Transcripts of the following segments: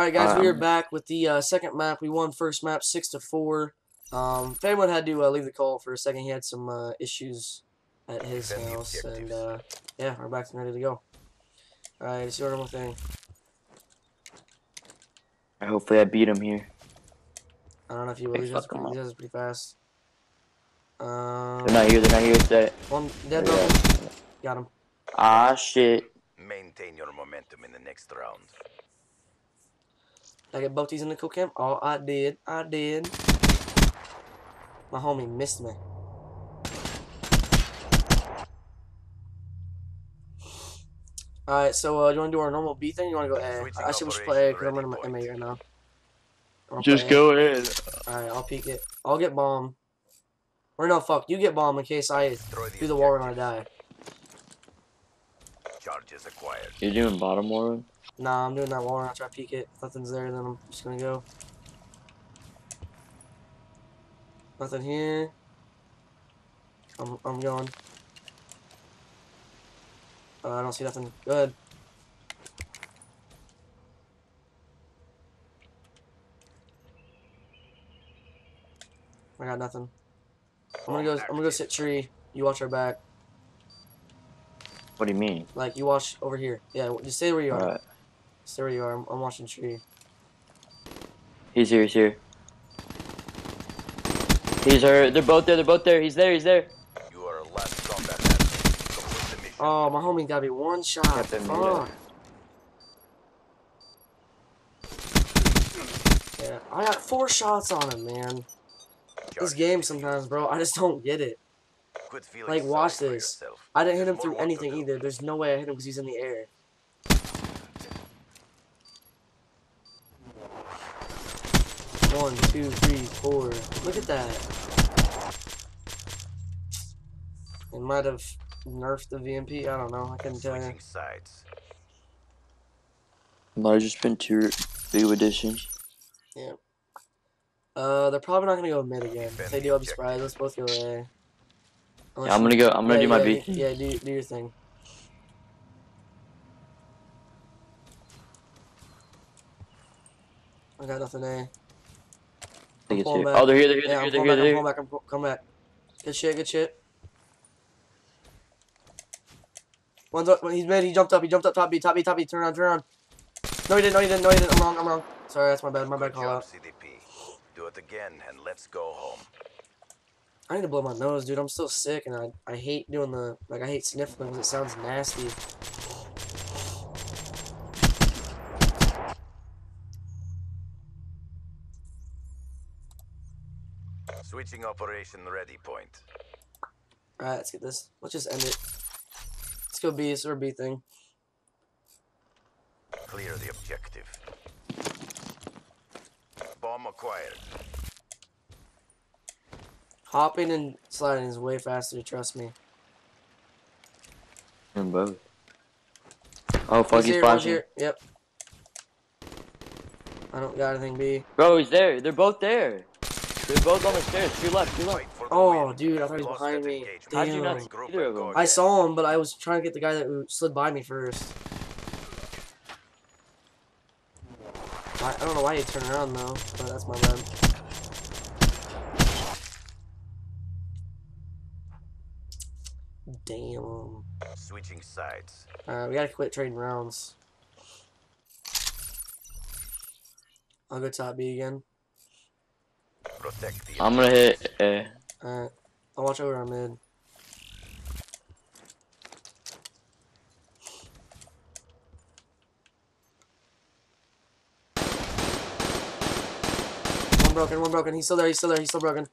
right, guys, we are Um, back with the uh, second map. We won first map six to four. Um, if anyone had to uh, leave the call for a second, he had some uh, issues at his house, and uh, yeah, we're back and ready to go. All right, it's your normal thing. Hopefully I beat him here. I don't know if you will. Hey, These guys, fuck 'em pretty, up. these guys are pretty fast. Um, They're not here, they're not here today. one dead. Yeah. Got him. Ah shit. Maintain your momentum in the next round. Did I get both these in the kill cam? Oh, I did. I did. My homie missed me. Alright, so uh, you want to do our normal B thing? You want to go A? Switching I should we should play A because I'm operation running my MA right now. I'll Just play A. go ahead. Alright, I'll peek it. I'll get bomb. Or no, fuck. You get bomb in case I Destroy do the wall when I die. Charges acquired. You're doing bottom one? Nah, I'm doing that wall run. I try peek it. If nothing's there, then I'm just gonna go. Nothing here. I'm I'm going. Uh, I don't see nothing. Good. I got nothing. I'm gonna go. I'm gonna go sit tree. You watch our back. What do you mean? Like you watch over here. Yeah, just stay where you are. Stay where you are. I'm, I'm watching tree. He's here, he's here. He's her they're both there, they're both there. He's there, he's there. You are a last combat man. The. Oh, my homie gotta be one shot. Got Fuck. Yeah, I got four shots on him, man. This game sometimes, bro, I just don't get it. Quit Like, watch this. I didn't hit him through more work to anything either. There's no way I hit him because he's in the air. One, two, three, four. Look at that. It might have nerfed the VMP. I don't know. I couldn't tell you. Switching sides. Might have just been two big additions. Yeah. Uh, they're probably not gonna go mid again. If they do, I'll be surprised. Let's both go A. Unless Yeah, I'm gonna go I'm gonna yeah, do my yeah, B. Yeah, do, do your thing. I got nothing A. I think it's pulling here. back. Oh they're here, they're here, Yeah, they're here, pulling they're back, here, I'm they're pulling back, I'm pull- come back. Good shit, good shit. One's up, he's mid, he jumped up, he jumped up top B, top B, top B, turn around, turn around. No he didn't, no he didn't, no he didn't, I'm wrong, I'm wrong. Sorry, that's my bad, my bad call out. CDP. Do it again and let's go home. I need to blow my nose, dude, I'm still sick and I, I hate doing the, like I hate sniffling because it sounds nasty. Switching operation ready point. Alright, let's get this, let's just end it. Let's go B, it's our B thing. Clear the objective. Bomb acquired. Hopping and sliding is way faster, trust me. And both. Oh fuck he's here, here, yep. I don't got anything B. Bro, he's there. They're both there. They're both on the stairs. Two left, two your left. Fight for the Oh, dude, I thought he was behind me. engagement. How'd you not Damn. see either of them? I saw him, but I was trying to get the guy that slid by me first. I, I don't know why he turned around though, but that's my bad. Damn. Switching sides. Alright, we gotta quit trading rounds. I'll go top B again. Protect the I'm gonna hit A. Alright. I'll watch over our mid. One broken, one broken. He's still there, he's still there, he's still broken.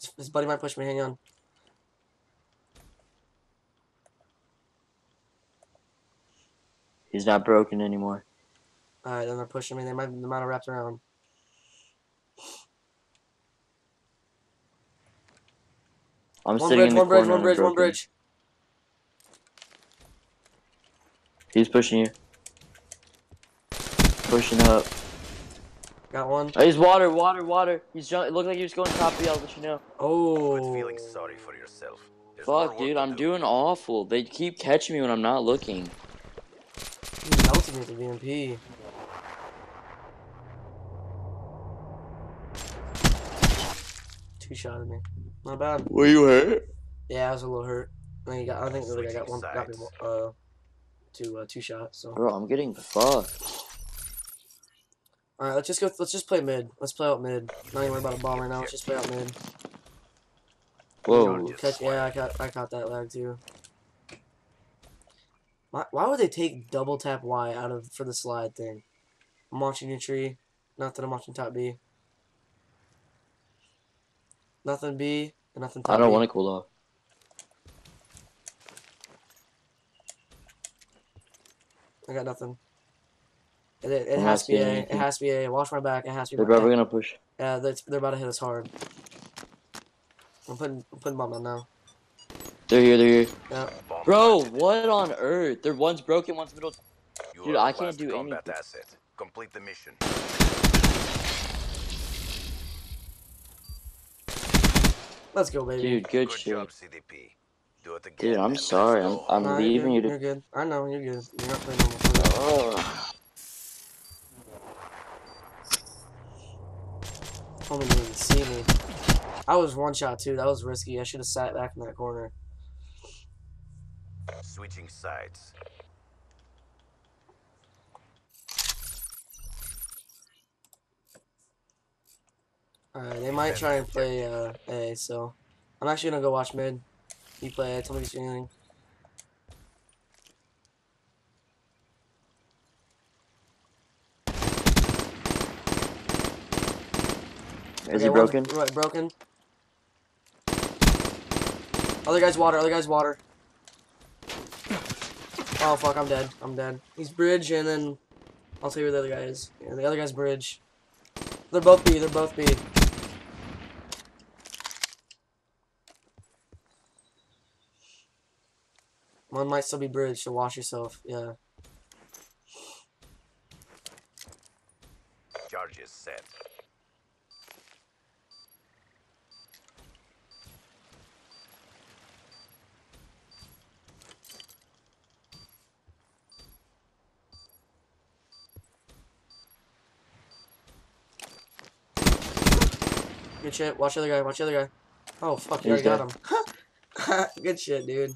His, his buddy might push me, hang on. He's not broken anymore. Alright, then they're pushing me. They might, they might have wrapped around. I'm one sitting bridge, in the one corner. Bridge, one bridge, one bridge, one bridge. He's pushing you. Pushing up. Got one. Oh, he's water, water, water. He's jump. It looked like he was going top of the I'll let you know. Oh. Feeling sorry for yourself. Fuck, dude. I'm do. doing awful. They keep catching me when I'm not looking. He's melting me with the VMP. Two shot at me. Not bad. Were you hurt? Yeah, I was a little hurt. I think, got, I think the other guy got one, got me one, uh, two, uh, two shots. So, Bro, I'm getting fucked. All right, let's just go. Let's just play mid. Let's play out mid. Not even worry about a bomb right now. Let's just play out mid. Whoa. Catch, yeah, I caught, I caught that lag too. Why, why would they take double tap Y out of for the slide thing? I'm watching your tree. Not that I'm watching top B. Nothing B and nothing top I don't want to cool off. I got nothing. It, it, it I'm has to be seeing A. It has to be A. Watch my back. It has to be They're my probably gonna push. Yeah, that's, they're about to hit us hard. I'm putting, I'm putting bomb on now. They're here, they're here. Yeah. Bro, what on earth? They're one's broken, one's middle. You dude, I can't last do combat anything. asset. Complete the mission. Let's go, baby. Dude, good, Good shit. job, CDP. Do it again. Dude, I'm and sorry. I'm, go. I'm Nah, you're leaving good. you to. You're good. I know, you're good. You're not playing normal. Oh. Homie didn't even see me. I was one shot too. That was risky. I should have sat back in that corner. Switching sides. Alright, they might try and play uh, A, so I'm actually gonna go watch mid. You play A. Tell me if you see anything. Is Okay, he broken? Right, broken. Other guy's water. Other guy's water. Oh fuck! I'm dead. I'm dead. He's bridge, and then I'll tell you where the other guy is. Yeah, the other guy's bridge. They're both B. They're both B. One might still be bridge, so watch yourself. Yeah. Charges set. Good shit. Watch the other guy. Watch the other guy. Oh fuck! You He's already got him. good shit, dude.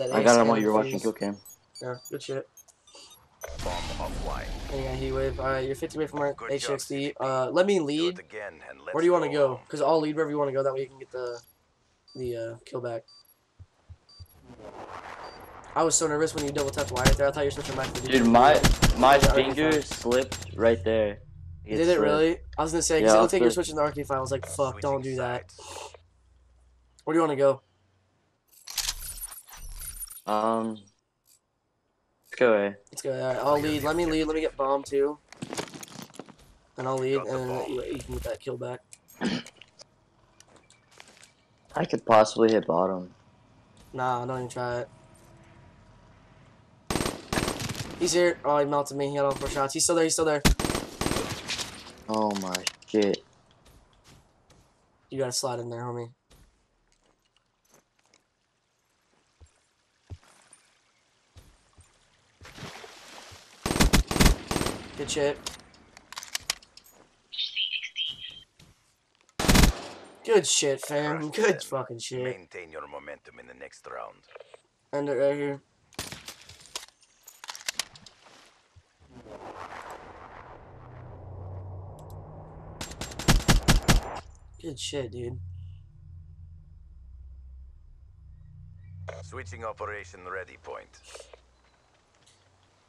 Get that I got him while you were watching kill cam. Yeah, good shit. Bomb offline. And you got heat wave. Alright, you're 50 away from our Good HXD. Uh, let me lead. it again Where do you want to go? Because I'll lead wherever you want to go. That way you can get the the uh, kill back. I was so nervous when you double tapped Y right there. I thought you were switching back to the Dude, my my finger slipped right there. Did it really? I was gonna say, because Yeah, it looked like you were after- switching the arcade file. I was like, fuck, don't do that. Where do you want to go? Um. Let's go A. Let's go. Alright, I'll lead. Let me lead. Let me get bomb too. And I'll lead, and you, you can get that kill back. I could possibly hit bottom. Nah, don't even try it. He's here. Oh, he melted me. He had all four shots. He's still there. He's still there. Oh my shit. You gotta slide in there, homie. Good shit. Good shit, fam. Good fucking shit. Maintain your momentum in the next round. End it right here. Good shit, dude. Switching operation ready point.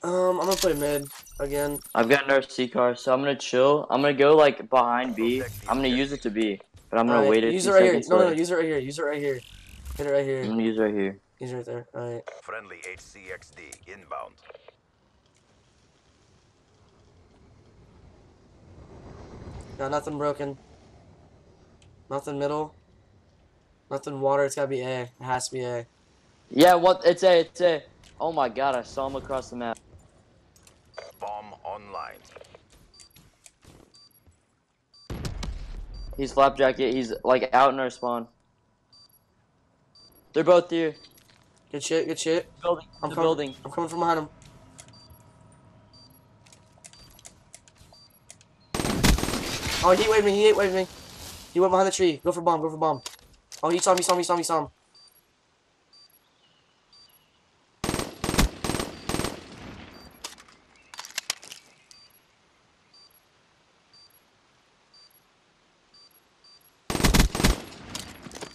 Um, I'm gonna play mid again. I've got another C car, so I'm gonna chill. I'm gonna go like behind B. I'm gonna use it to B, but I'm gonna Alright, wait a Use few it right here. seconds. No, no, no, use it right here. Use it right here. Hit it right I'm here. gonna use it right here. He's right there. Alright. Friendly HCXD inbound. Got nothing broken. Nothing middle. Nothing water. It's gotta be A. It has to be A. Yeah, what? It's A. It's A. Oh my god, I saw him across the map. Bomb online. He's Flak Jacket. He's like out in our spawn. They're both here. Good shit. Good shit. Building. I'm coming. building. I'm coming from behind him. Oh, he waved me. He waved me. He went behind the tree. Go for bomb. Go for bomb. Oh, he saw me. Saw me. Saw me. Saw him.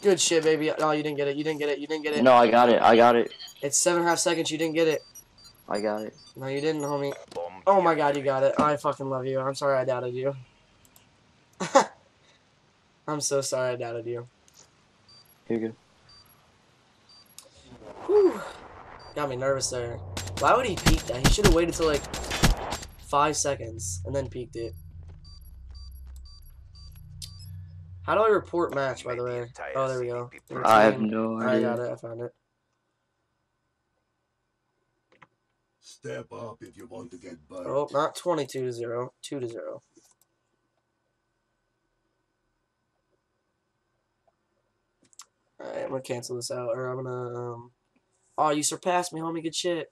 Good shit, baby. No, you didn't get it. You didn't get it. You didn't get it. No, I got it. I got it. It's seven and a half seconds. You didn't get it. I got it. No, you didn't, homie. Oh my god, you got it. I fucking love you. I'm sorry I doubted you. I'm so sorry I doubted you. You're good. Whew. Got me nervous there. Why would he peek that? He should have waited till like five seconds and then peeked it. How do I report match, by the way? Oh, there we go. I have Routine. no I got it. I found it. Step up if you want to get burnt. Oh, not 22 to 0. 2 to 0. Alright, I'm gonna cancel this out, or I'm gonna, um... Oh, you surpassed me, homie. Good shit.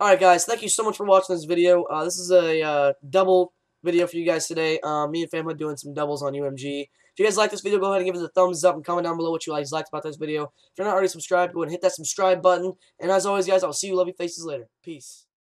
Alright, guys. Thank you so much for watching this video. Uh, this is a uh, double video for you guys today. Um, me and Family doing some doubles on UMG. If you guys like this video, go ahead and give it a thumbs up and comment down below what you guys liked about this video. If you're not already subscribed, go ahead and hit that subscribe button. And as always, guys, I'll see you lovely faces later. Peace.